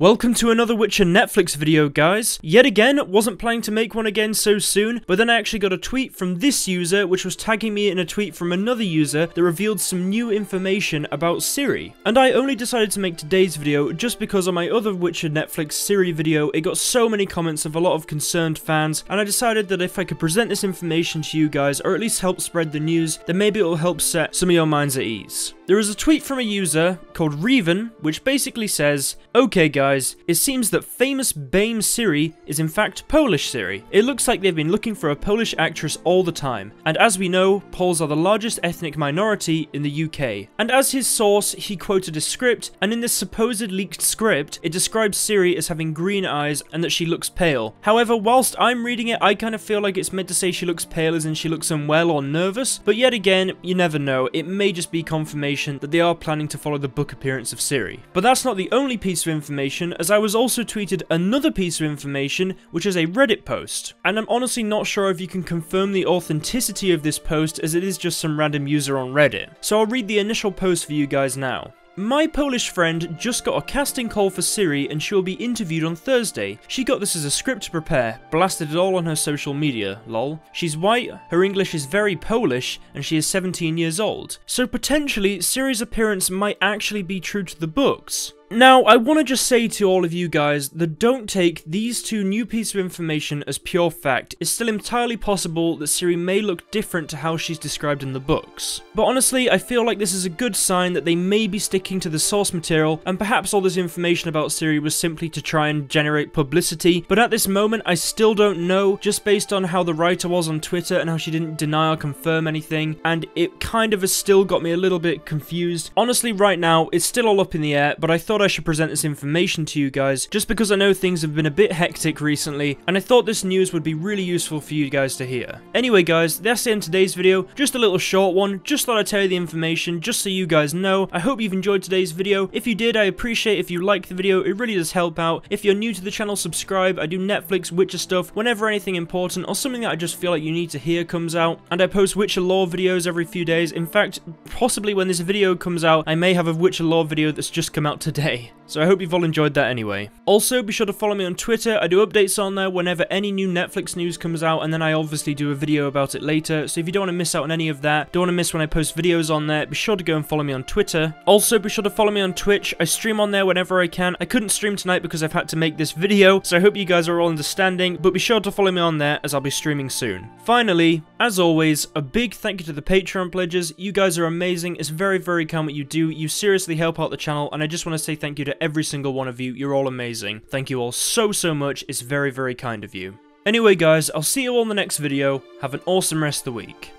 Welcome to another Witcher Netflix video, guys. Yet again, wasn't planning to make one again so soon, but then I actually got a tweet from this user, which was tagging me in a tweet from another user that revealed some new information about Ciri. And I only decided to make today's video just because on my other Witcher Netflix Ciri video, it got so many comments of a lot of concerned fans, and I decided that if I could present this information to you guys, or at least help spread the news, then maybe it will help set some of your minds at ease. There is a tweet from a user called Reven, which basically says, Okay guys, it seems that famous BAME Ciri is in fact Polish Ciri. It looks like they've been looking for a Polish actress all the time, and as we know, Poles are the largest ethnic minority in the UK. And as his source, he quoted a script, and in this supposed leaked script, it describes Ciri as having green eyes and that she looks pale. However, whilst I'm reading it, I kind of feel like it's meant to say she looks pale as in she looks unwell or nervous, but yet again, you never know, it may just be confirmation information that they are planning to follow the book appearance of Ciri. But that's not the only piece of information, as I was also tweeted another piece of information, which is a Reddit post. And I'm honestly not sure if you can confirm the authenticity of this post, as it is just some random user on Reddit. So I'll read the initial post for you guys now. My Polish friend just got a casting call for Ciri and she will be interviewed on Thursday. She got this as a script to prepare, blasted it all on her social media, lol. She's white, her English is very Polish, and she is 17 years old. So potentially, Ciri's appearance might actually be true to the books. Now, I want to just say to all of you guys that don't take these two new pieces of information as pure fact. It's still entirely possible that Ciri may look different to how she's described in the books. But honestly, I feel like this is a good sign that they may be sticking to the source material, and perhaps all this information about Ciri was simply to try and generate publicity, but at this moment, I still don't know, just based on how the writer was on Twitter and how she didn't deny or confirm anything, and it kind of has still got me a little bit confused. Honestly, right now, it's still all up in the air, but I thought thought I should present this information to you guys, just because I know things have been a bit hectic recently, and I thought this news would be really useful for you guys to hear. Anyway guys, that's it in today's video, just a little short one, just thought I'd tell you the information, just so you guys know. I hope you've enjoyed today's video. If you did, I appreciate if you like the video, it really does help out. If you're new to the channel, subscribe. I do Netflix, Witcher stuff, whenever anything important, or something that I just feel like you need to hear comes out, and I post Witcher lore videos every few days. In fact, possibly when this video comes out, I may have a Witcher lore video that's just come out today day. So I hope you've all enjoyed that anyway. Also, be sure to follow me on Twitter. I do updates on there whenever any new Netflix news comes out, and then I obviously do a video about it later. So if you don't want to miss out on any of that, don't want to miss when I post videos on there, be sure to go and follow me on Twitter. Also, be sure to follow me on Twitch. I stream on there whenever I can. I couldn't stream tonight because I've had to make this video, so I hope you guys are all understanding, but be sure to follow me on there as I'll be streaming soon. Finally, as always, a big thank you to the Patreon pledges. You guys are amazing. It's very, very kind what you do. You seriously help out the channel, and I just want to say thank you every single one of you. You're all amazing. Thank you all so, so much. It's very, very kind of you. Anyway, guys, I'll see you all in the next video. Have an awesome rest of the week.